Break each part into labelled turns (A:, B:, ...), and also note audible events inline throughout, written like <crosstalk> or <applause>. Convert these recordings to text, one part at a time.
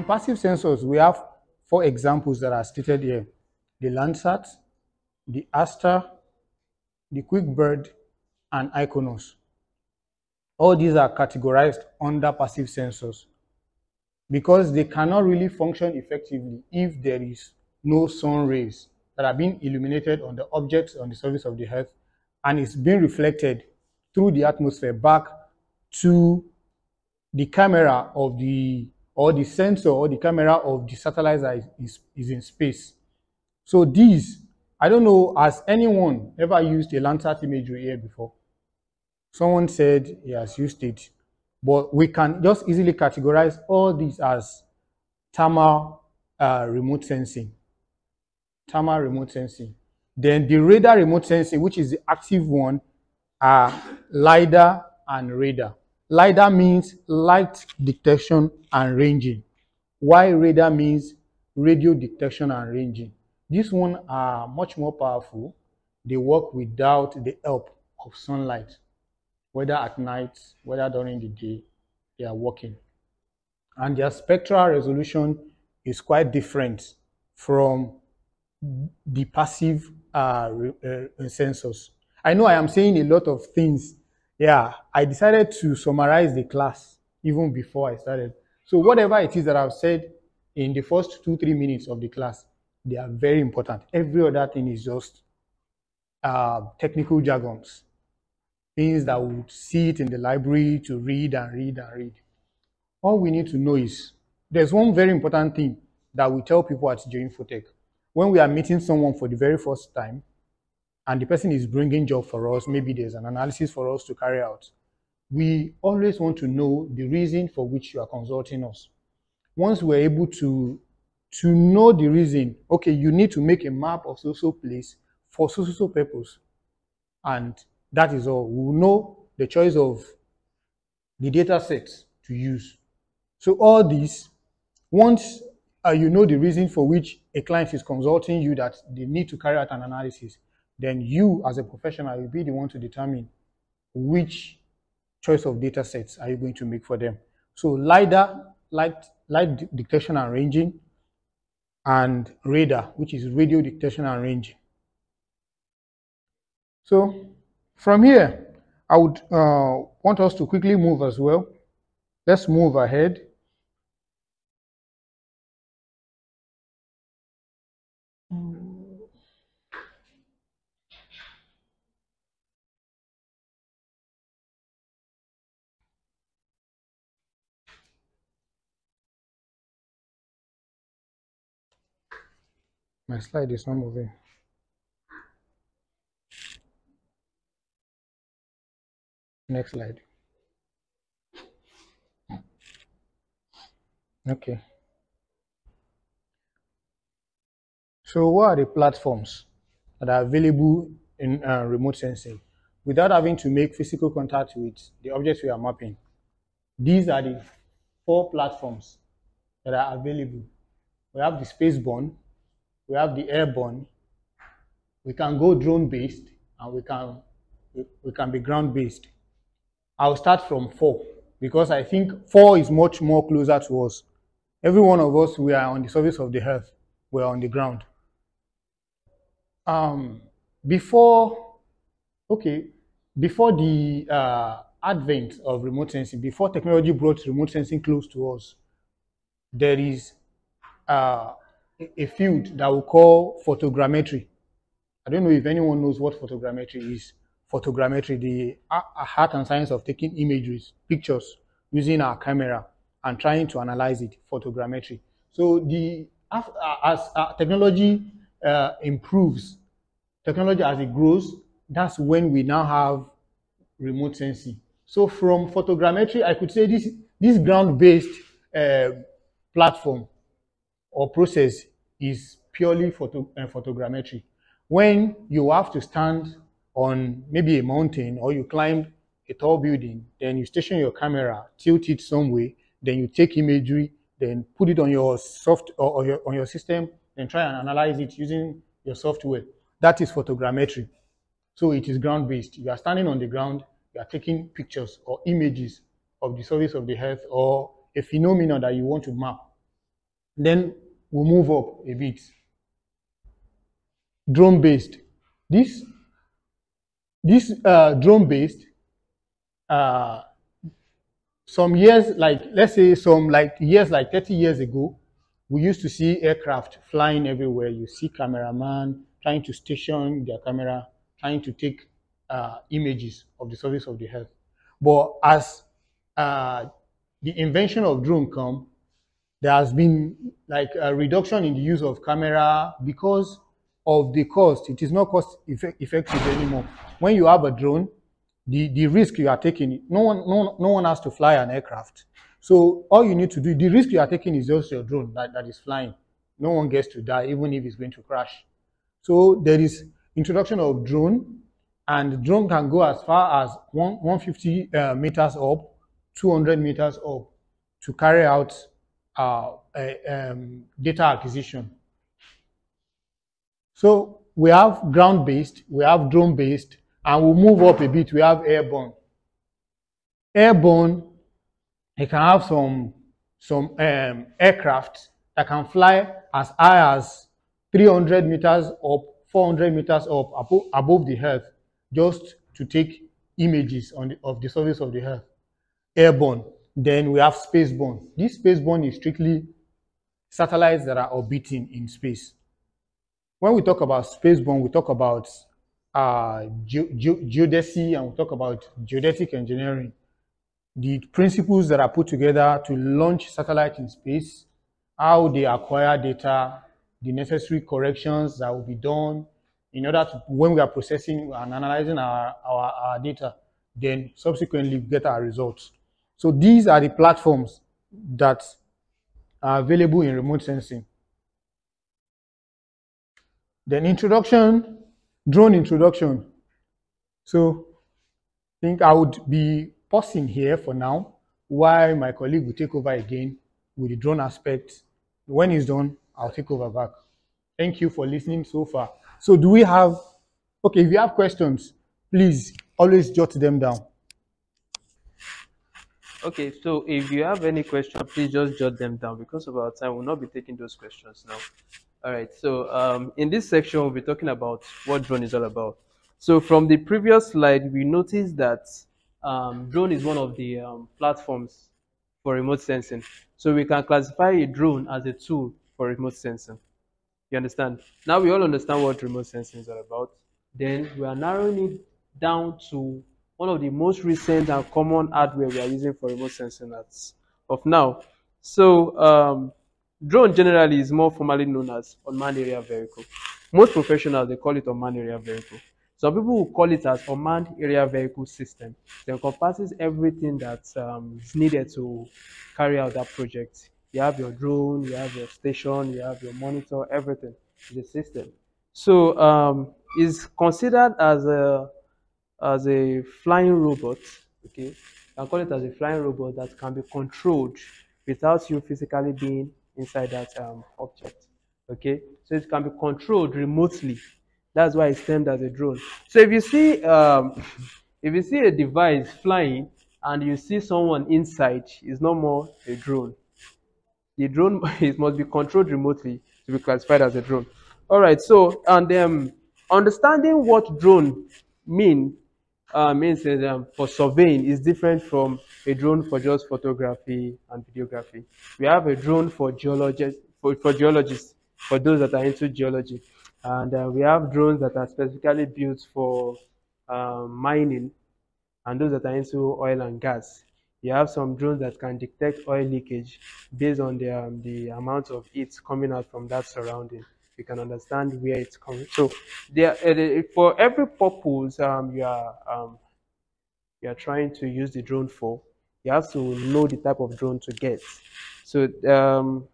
A: In passive sensors, we have four examples that are stated here. The Landsat, the Aster, the QuickBird, and IKONOS. All these are categorized under passive sensors because they cannot really function effectively if there is no sun rays that are being illuminated on the objects on the surface of the earth and it's being reflected through the atmosphere back to the camera of the or the sensor or the camera of the satellite that is, is in space. So these, I don't know, has anyone ever used a Landsat imagery here before? Someone said he has used it, but we can just easily categorize all these as thermal uh, remote sensing. Thermal remote sensing. Then the radar remote sensing, which is the active one, are LiDAR and radar. LiDAR means light detection and ranging, while radar means radio detection and ranging. These one are much more powerful. They work without the help of sunlight, whether at night, whether during the day, they are working. And their spectral resolution is quite different from the passive uh, uh, sensors. I know I am saying a lot of things. Yeah, I decided to summarize the class even before I started. So whatever it is that I've said in the first two, three minutes of the class, they are very important. Every other thing is just uh, technical jargons, things that would see it in the library to read and read and read. All we need to know is there's one very important thing that we tell people at GeoInfotech when we are meeting someone for the very first time and the person is bringing job for us, maybe there's an analysis for us to carry out, we always want to know the reason for which you are consulting us. Once we're able to, to know the reason, okay, you need to make a map of social place for social purpose. And that is all. We will know the choice of the data sets to use. So all these, once uh, you know the reason for which a client is consulting you that they need to carry out an analysis, then you as a professional will be the one to determine which choice of data sets are you going to make for them. So LiDAR, light, light detection and ranging, and radar, which is radio detection and ranging. So from here, I would uh, want us to quickly move as well. Let's move ahead. My slide is not moving. Next slide. Okay. So what are the platforms that are available in uh, remote sensing without having to make physical contact with the objects we are mapping? These are the four platforms that are available. We have the spaceborne, we have the airborne, we can go drone based, and we can, we can be ground based. I'll start from four because I think four is much more closer to us. Every one of us, we are on the surface of the earth, we are on the ground. Um, before, okay, before the uh, advent of remote sensing, before technology brought remote sensing close to us, there is uh, a field that we call photogrammetry. I don't know if anyone knows what photogrammetry is. Photogrammetry, the art and science of taking images, pictures, using our camera and trying to analyze it, photogrammetry. So the as technology uh, improves, technology as it grows, that's when we now have remote sensing. So from photogrammetry, I could say this, this ground-based uh, platform or process is purely photo, uh, photogrammetry. When you have to stand on maybe a mountain or you climb a tall building, then you station your camera, tilt it some way, then you take imagery, then put it on your soft or, or your, on your system, then try and analyze it using your software. That is photogrammetry. So it is ground-based. You are standing on the ground, you are taking pictures or images of the surface of the earth or a phenomenon that you want to map. Then we'll move up a bit. Drone based. This this uh, drone based uh, some years like let's say some like years like 30 years ago we used to see aircraft flying everywhere you see cameraman trying to station their camera trying to take uh, images of the surface of the earth but as uh, the invention of drone come there has been like a reduction in the use of camera because of the cost it is not cost effective anymore when you have a drone the, the risk you are taking, no one, no, no one has to fly an aircraft. So all you need to do, the risk you are taking is just your drone that, that is flying. No one gets to die, even if it's going to crash. So there is introduction of drone, and drone can go as far as one, 150 uh, meters up, 200 meters up to carry out uh, um, data acquisition. So we have ground-based, we have drone-based, and we'll move up a bit, we have airborne. Airborne, you can have some, some um, aircraft that can fly as high as 300 meters up, 400 meters up above, above the earth just to take images on the, of the surface of the earth. Airborne. Then we have spaceborne. This spaceborne is strictly satellites that are orbiting in space. When we talk about spaceborne, we talk about uh, ge ge geodesy and we'll talk about geodetic engineering. The principles that are put together to launch satellite in space, how they acquire data, the necessary corrections that will be done in order to, when we are processing and analyzing our, our, our data, then subsequently get our results. So these are the platforms that are available in remote sensing. Then introduction drone introduction. So I think I would be pausing here for now while my colleague will take over again with the drone aspect. When he's done, I'll take over back. Thank you for listening so far. So do we have, okay, if you have questions, please always jot them down.
B: Okay, so if you have any question, please just jot them down because of our time. We'll not be taking those questions now. All right, so um, in this section, we'll be talking about what drone is all about. So from the previous slide, we noticed that um, drone is one of the um, platforms for remote sensing. So we can classify a drone as a tool for remote sensing. You understand? Now we all understand what remote sensing is all about. Then we are narrowing it down to one of the most recent and common hardware we are using for remote sensing as of now. So um, Drone generally is more formally known as unmanned aerial vehicle. Most professionals, they call it unmanned aerial vehicle. Some people will call it as unmanned aerial vehicle system. It encompasses everything that um, is needed to carry out that project. You have your drone, you have your station, you have your monitor, everything is a system. So um, is considered as a as a flying robot. Okay, can call it as a flying robot that can be controlled without you physically being inside that um, object. Okay, so it can be controlled remotely. That's why it's termed as a drone. So if you see, um, <laughs> if you see a device flying and you see someone inside, it's no more a drone. The drone <laughs> it must be controlled remotely to be classified as a drone. All right. So and um, understanding what drone mean uh, means that um, for surveying is different from a drone for just photography and videography. We have a drone for geologists, for, for geologists, for those that are into geology. And uh, we have drones that are specifically built for um, mining and those that are into oil and gas. You have some drones that can detect oil leakage based on the, um, the amount of heat coming out from that surrounding you can understand where it's coming. So there, for every purpose um, you are um, you are trying to use the drone for, you have to know the type of drone to get. So um,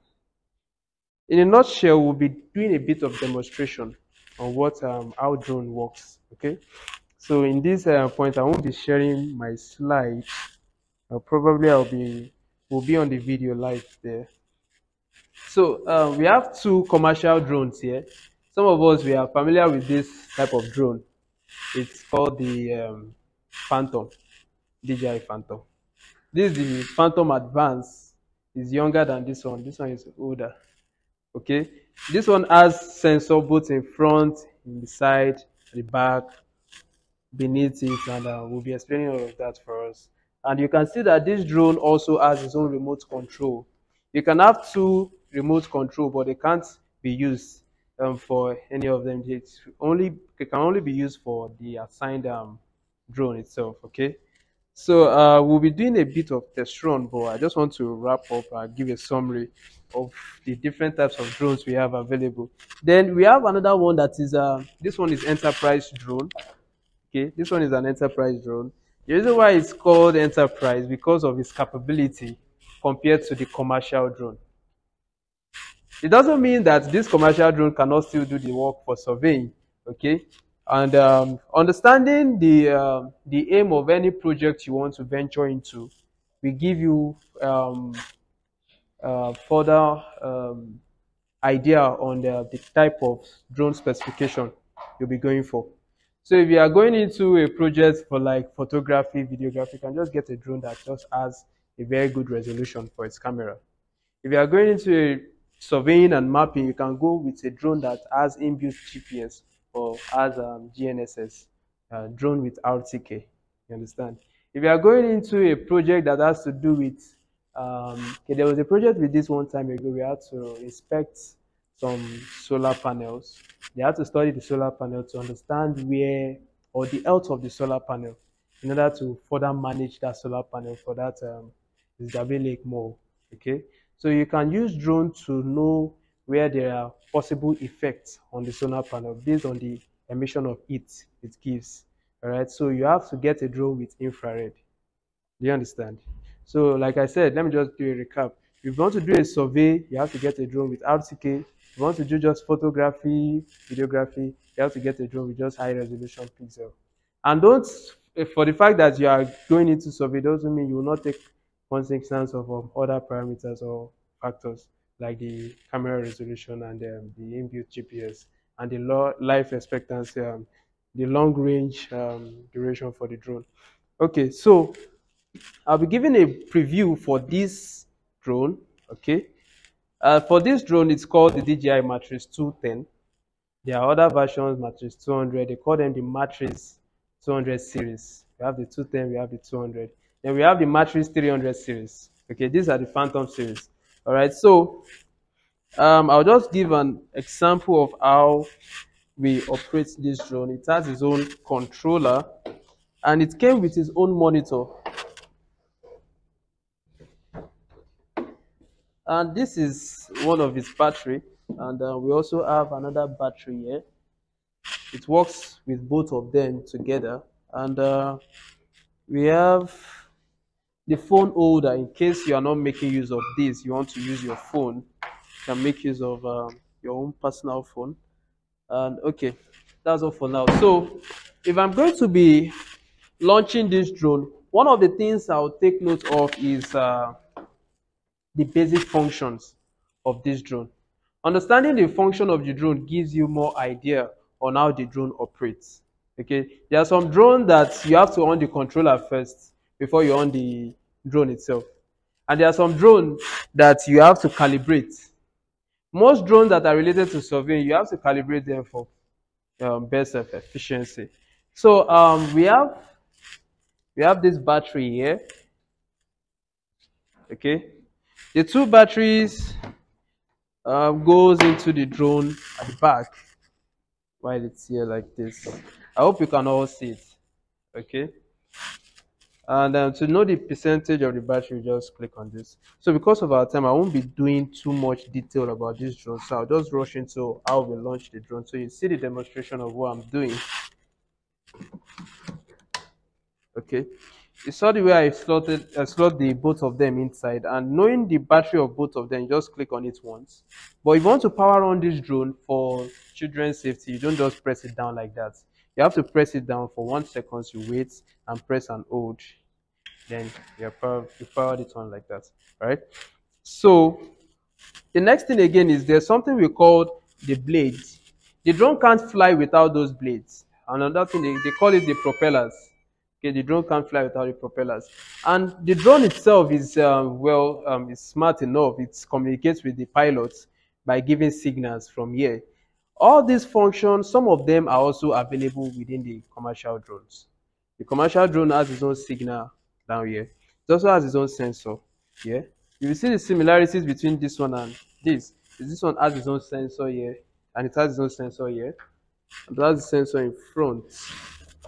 B: in a nutshell, we'll be doing a bit of demonstration on what um, how drone works. Okay. So in this uh, point, I won't be sharing my slides. Uh, probably I'll be will be on the video live there. So um, we have two commercial drones here. Some of us, we are familiar with this type of drone. It's called the um, Phantom, DJI Phantom. This is the Phantom Advance. It's younger than this one. This one is older. Okay, this one has sensor both in front, in the side, the back, beneath it, and uh, we'll be explaining all of that for us. And you can see that this drone also has its own remote control. You can have two remote control, but they can't be used um, for any of them. It's only it can only be used for the assigned um, drone itself. Okay. So uh, we'll be doing a bit of test run, but I just want to wrap up and give a summary of the different types of drones we have available. Then we have another one that is uh, this one is enterprise drone. Okay, this one is an enterprise drone. The reason why it's called enterprise because of its capability compared to the commercial drone. It doesn't mean that this commercial drone cannot still do the work for surveying. Okay, and um, understanding the um, the aim of any project you want to venture into we give you um, uh, further um, idea on the, the type of drone specification you'll be going for so if you are going into a project for like photography videography you can just get a drone that just has a very good resolution for its camera if you are going into a surveying and mapping you can go with a drone that has inbuilt gps or as um, GNSS, uh, drone with RTK. You understand? If you are going into a project that has to do with, um, okay, there was a project with this one time ago. We had to inspect some solar panels. They had to study the solar panel to understand where or the health of the solar panel in order to further manage that solar panel for that um, Zabe Lake Mall. Okay, so you can use drone to know where there are possible effects on the solar panel based on the emission of heat it gives. All right, so you have to get a drone with infrared. Do you understand? So, like I said, let me just do a recap. If you want to do a survey, you have to get a drone with RTK. If you want to do just photography, videography, you have to get a drone with just high resolution pixel. And don't, eh, for the fact that you are going into survey, doesn't mean you will not take consequence of um, other parameters or factors like the camera resolution and um, the inbuilt GPS and the life expectancy, um, the long range um, duration for the drone. Okay, so I'll be giving a preview for this drone. Okay, uh, for this drone, it's called the DJI Matrix 210. There are other versions, Matrix 200. They call them the Matrix 200 series. We have the 210, we have the 200. Then we have the Matrix 300 series. Okay, these are the Phantom series. All right, so um, I'll just give an example of how we operate this drone. It has its own controller and it came with its own monitor. And this is one of its battery. And uh, we also have another battery here. It works with both of them together. And uh, we have the phone holder in case you are not making use of this you want to use your phone you can make use of um, your own personal phone. And okay that's all for now. So if i'm going to be launching this drone one of the things i'll take note of is uh, the basic functions of this drone. Understanding the function of the drone gives you more idea on how the drone operates okay? There are some drones that you have to on the controller first before you on the drone itself. And there are some drones that you have to calibrate. Most drones that are related to surveying, you have to calibrate them for um, best efficiency. So um, we have we have this battery here. Okay, the two batteries um, goes into the drone at the back while it's here like this. I hope you can all see it. Okay. And um, to know the percentage of the battery, just click on this. So because of our time, I won't be doing too much detail about this drone. So I'll just rush into how we launch the drone. So you see the demonstration of what I'm doing. Okay. You saw the way I slotted, uh, slot the both of them inside. And knowing the battery of both of them, just click on it once. But if you want to power on this drone for children's safety, you don't just press it down like that. You have to press it down for one second, you wait and press and hold. Then you power, you powered it on like that. Right? So the next thing again is there's something we call the blades. The drone can't fly without those blades. Another thing they, they call it the propellers. Okay, the drone can't fly without the propellers. And the drone itself is um, well, um, is smart enough. It communicates with the pilots by giving signals from here. All these functions, some of them are also available within the commercial drones. The commercial drone has its own signal down here. It also has its own sensor here. You will see the similarities between this one and this. This one has its own sensor here, and it has its own sensor here. And that's the sensor in front.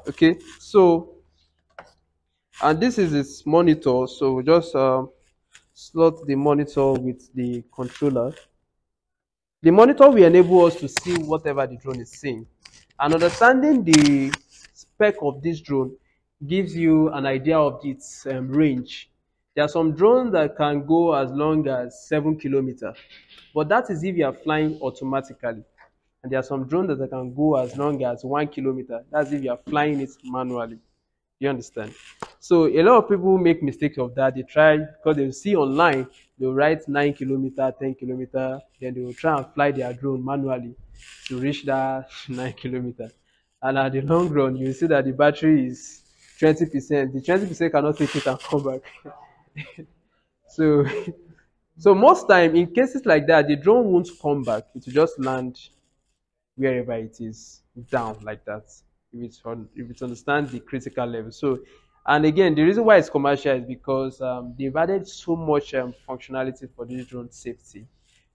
B: Okay, so and this is its monitor. So just uh, slot the monitor with the controller. The monitor will enable us to see whatever the drone is seeing. And understanding the spec of this drone gives you an idea of its um, range. There are some drones that can go as long as 7 kilometers, but that is if you are flying automatically. And there are some drones that can go as long as 1 kilometer. That's if you are flying it manually. You understand? So a lot of people make mistakes of that. They try because they see online, they'll write 9 kilometer, 10 kilometer, then they will try and fly their drone manually to reach that <laughs> 9 kilometer. And at the long run, you see that the battery is 20%. The 20% cannot take it and come back. <laughs> so, <laughs> so most time in cases like that, the drone won't come back. It will just land wherever it is down like that. If it's on if it understands the critical level. So, and again, the reason why it's commercial is because um, they've added so much um, functionality for this drone safety.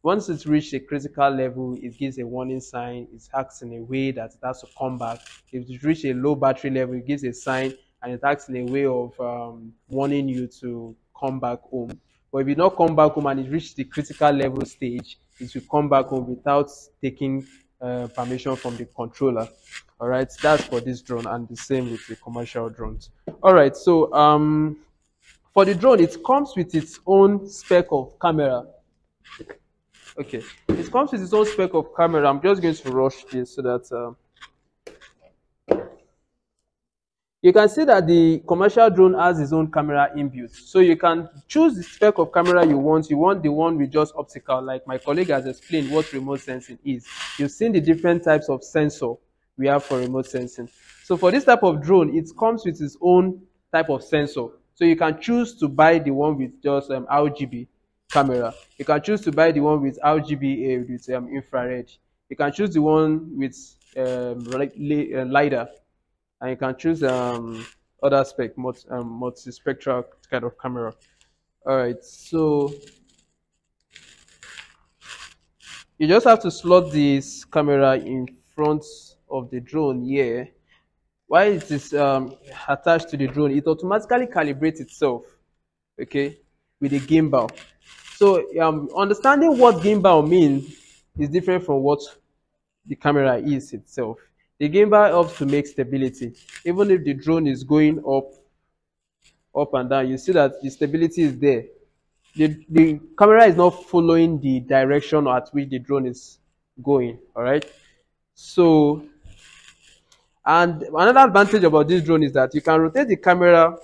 B: Once it's reached a critical level, it gives a warning sign. It acts in a way that it has to come back. If it reaches a low battery level, it gives a sign and it acts in a way of um, warning you to come back home. But if you not come back home and it reaches the critical level stage, it will come back home without taking uh, permission from the controller. All right, that's for this drone, and the same with the commercial drones. All right, so um, for the drone, it comes with its own spec of camera. Okay, it comes with its own spec of camera. I'm just going to rush this so that. Uh, you can see that the commercial drone has its own camera inbuilt. So you can choose the spec of camera you want. You want the one with just optical, like my colleague has explained what remote sensing is. You've seen the different types of sensor we have for remote sensing. So for this type of drone, it comes with its own type of sensor. So you can choose to buy the one with just um, RGB camera. You can choose to buy the one with RGB with um, infrared. You can choose the one with um, uh, LiDAR and you can choose um, other spec, multi, um, multi-spectral kind of camera. All right, so you just have to slot this camera in front of the drone here. While it is um, attached to the drone, it automatically calibrates itself, okay, with a gimbal. So um, understanding what gimbal means is different from what the camera is itself. The gimbal helps to make stability. Even if the drone is going up, up and down, you see that the stability is there. The, the camera is not following the direction at which the drone is going, all right? So, and another advantage about this drone is that you can rotate the camera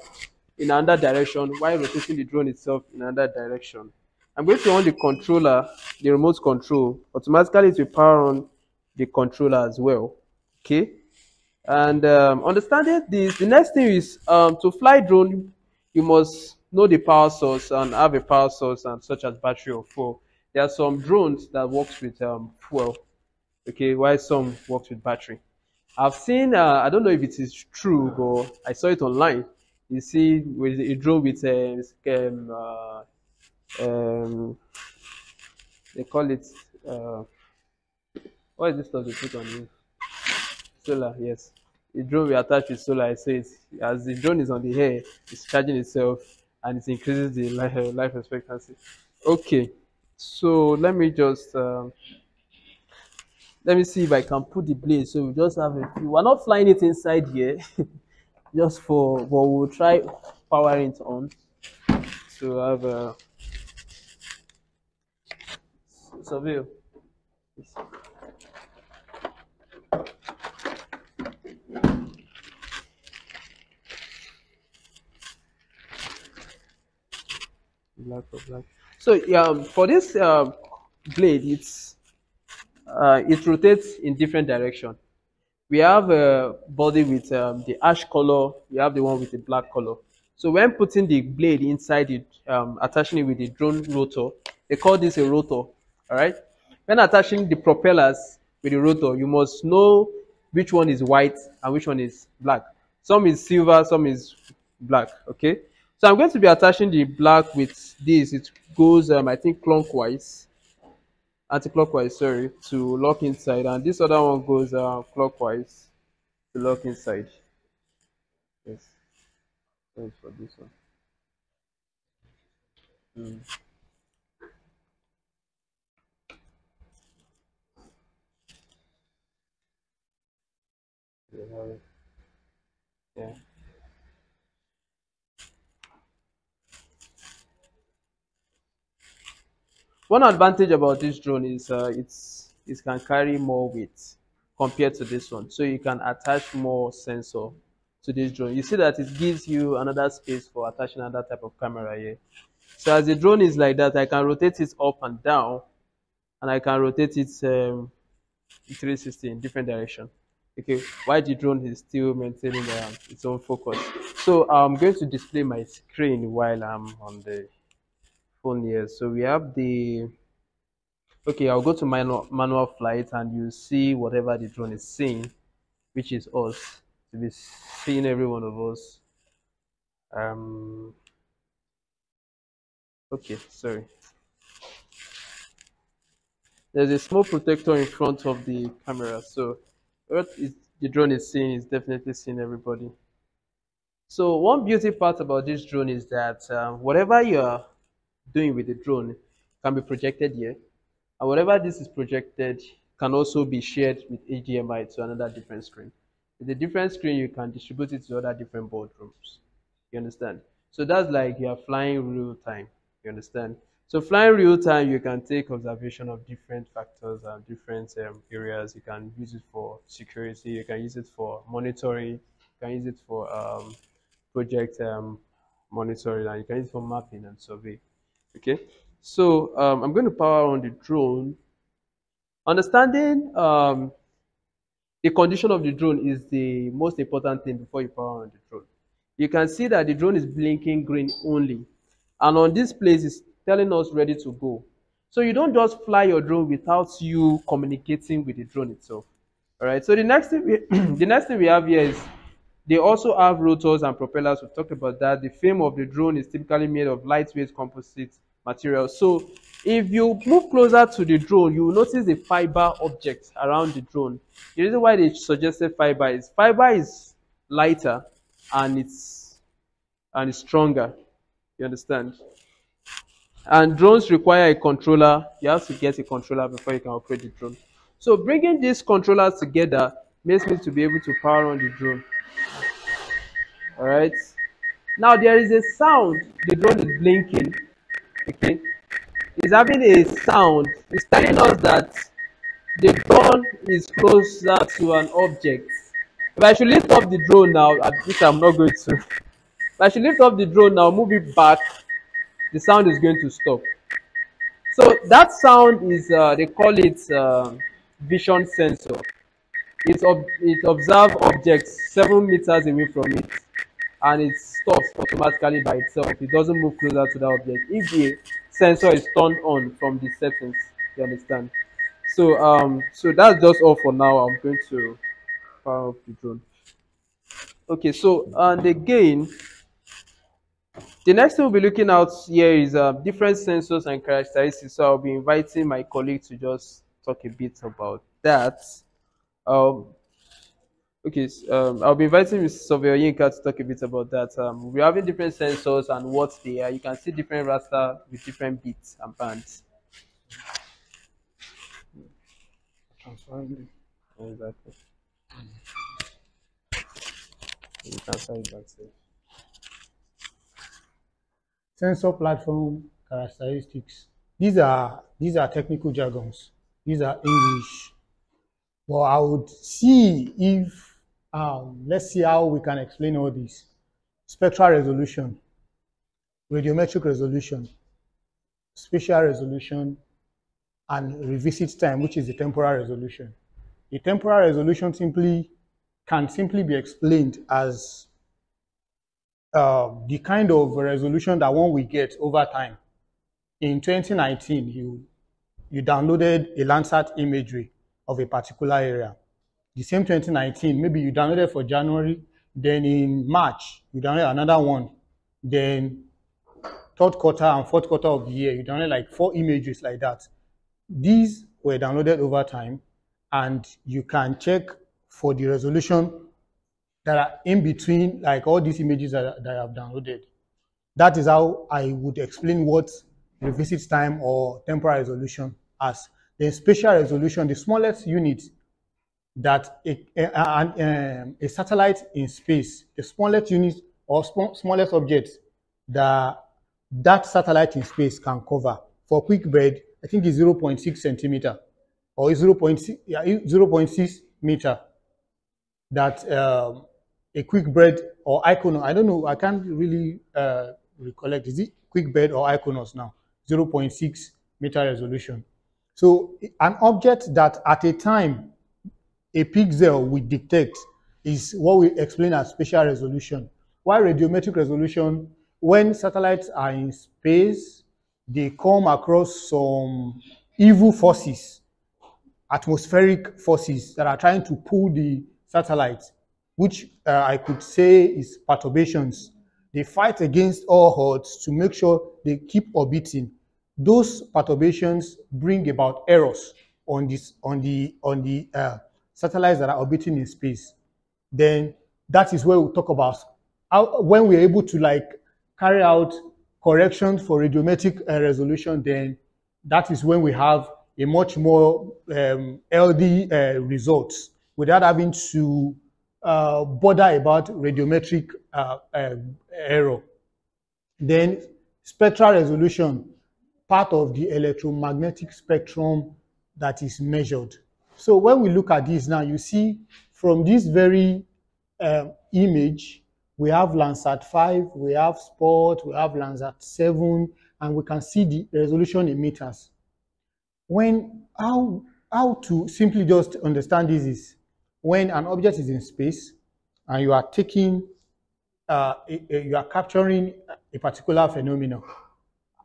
B: in another direction while rotating the drone itself in another direction. I'm going to on the controller, the remote control. Automatically it will power on the controller as well. Okay. And um, understanding this, the next thing is um, to fly drone, you must know the power source and have a power source and such as battery or fuel. There are some drones that works with um, fuel, okay, while some works with battery. I've seen, uh, I don't know if it is true, but I saw it online. You see, with a drone with um, um, they call it, uh, what is this stuff they put on you? Solar, yes. The drone will attach with solar. So it's, as the drone is on the air, it's charging itself and it increases the life, life expectancy. Okay, so let me just um, let me see if I can put the blade. So we just have a few. We're not flying it inside here, <laughs> just for. But we'll try powering it on. So have a surveil. black or black. So um, for this uh, blade, it's uh, it rotates in different direction. We have a body with um, the ash color. We have the one with the black color. So when putting the blade inside it, um, attaching it with the drone rotor, they call this a rotor. All right. when attaching the propellers with the rotor, you must know which one is white and which one is black. Some is silver, some is black. Okay. So I'm going to be attaching the black with this. It goes, um, I think, clockwise, anti-clockwise, sorry, to lock inside, and this other one goes uh, clockwise to lock inside. Yes. Thanks for this one. Mm. Yeah. One advantage about this drone is uh, it's it can carry more weight compared to this one. So you can attach more sensor to this drone. You see that it gives you another space for attaching another type of camera here. So as the drone is like that, I can rotate it up and down, and I can rotate it um, 360 in different direction. Okay, while the drone is still maintaining um, its own focus. So I'm going to display my screen while I'm on the phone here. So we have the okay i'll go to manual manual flight and you see whatever the drone is seeing which is us to be seeing every one of us. Um okay sorry. There's a small protector in front of the camera so what is, the drone is seeing is definitely seeing everybody. So one beauty part about this drone is that uh, whatever you're doing with the drone can be projected here and whatever this is projected can also be shared with HDMI to another different screen. With a different screen, you can distribute it to other different boardrooms. You understand? So that's like you are flying real time. You understand? So flying real time, you can take observation of different factors and different um, areas. You can use it for security. You can use it for monitoring. You can use it for um, project um, monitoring, and you can use it for mapping and survey. Okay. So um, I'm going to power on the drone. Understanding um, the condition of the drone is the most important thing before you power on the drone. You can see that the drone is blinking green only. And on this place, it's telling us ready to go. So you don't just fly your drone without you communicating with the drone itself. All right. So the next thing we, <clears throat> the next thing we have here is they also have rotors and propellers. We've talked about that. The frame of the drone is typically made of lightweight composite material. So if you move closer to the drone, you will notice the fiber object around the drone. The reason why they suggested fiber is fiber is lighter and it's and it's stronger. You understand? And drones require a controller. You have to get a controller before you can operate the drone. So bringing these controllers together makes me to be able to power on the drone. All right. Now there is a sound. The drone is blinking okay, It's having a sound. It's telling us that the drone is closer to an object. If I should lift up the drone now, which I'm not going to, if I should lift up the drone now, move it back, the sound is going to stop. So that sound is, uh, they call it uh, vision sensor. It, ob it observes objects seven meters away from it and it stops automatically by itself. It doesn't move closer to that object. If the sensor is turned on from the settings, you understand? So um so that's just all for now. I'm going to power off the drone. Okay, so and again, the next thing we'll be looking at here is uh, different sensors and characteristics. So I'll be inviting my colleague to just talk a bit about that. Um, Okay, um, I'll be inviting Mr. Surveyor Yinka to talk a bit about that. Um, we're having different sensors and what they are. You can see different raster with different beats and bands. Transferring. Exactly.
A: Sensor platform characteristics. These are these are technical jargons. These are English. But I would see if um, let's see how we can explain all this. Spectral resolution, radiometric resolution, spatial resolution, and revisit time, which is the temporal resolution. The temporal resolution simply can simply be explained as uh, the kind of resolution that one will get over time. In 2019, you you downloaded a Landsat imagery of a particular area. The same 2019, maybe you downloaded for January, then in March, you download another one. Then third quarter and fourth quarter of the year, you download like four images like that. These were downloaded over time, and you can check for the resolution that are in between, like all these images that, that I have downloaded. That is how I would explain what revisit time or temporal resolution as. The spatial resolution, the smallest unit that a, a, a, um, a satellite in space, the smallest unit or sm smallest object that that satellite in space can cover. For QuickBird, I think it's 0.6 centimeter or 0.6, yeah, 0.6 meter that um, a QuickBird or IKONOS, I don't know, I can't really uh, recollect, is it QuickBird or IKONOS now? 0.6 meter resolution. So an object that at a time a pixel we detect is what we explain as spatial resolution. Why radiometric resolution, when satellites are in space, they come across some evil forces, atmospheric forces that are trying to pull the satellite, which uh, I could say is perturbations. They fight against all odds to make sure they keep orbiting. Those perturbations bring about errors on this on the on the uh, satellites that are orbiting in space, then that is where we talk about how, when we're able to like carry out corrections for radiometric uh, resolution, then that is when we have a much more um, LD uh, results without having to uh, bother about radiometric uh, uh, error. Then spectral resolution, part of the electromagnetic spectrum that is measured. So when we look at this now, you see from this very uh, image, we have Landsat 5, we have Spot, we have Landsat 7, and we can see the resolution in meters. When, how, how to simply just understand this is, when an object is in space and you are taking, uh, you are capturing a particular phenomenon,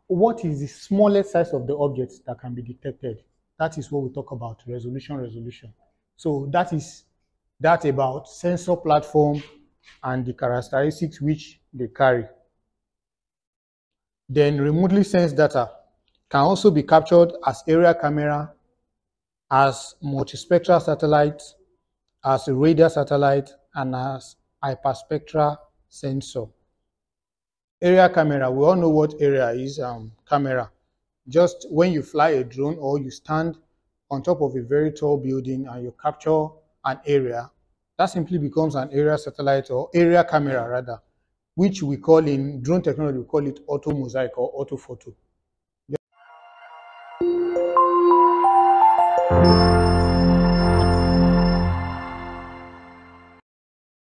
A: what is the smallest size of the object that can be detected? That is what we talk about, resolution, resolution. So that is that about sensor platform and the characteristics which they carry. Then remotely sensed data can also be captured as area camera, as multispectral satellite, as a radar satellite, and as hyperspectral sensor. Area camera, we all know what area is, um, camera just when you fly a drone or you stand on top of a very tall building and you capture an area, that simply becomes an area satellite or area camera rather, which we call in drone technology, we call it auto mosaic or auto photo.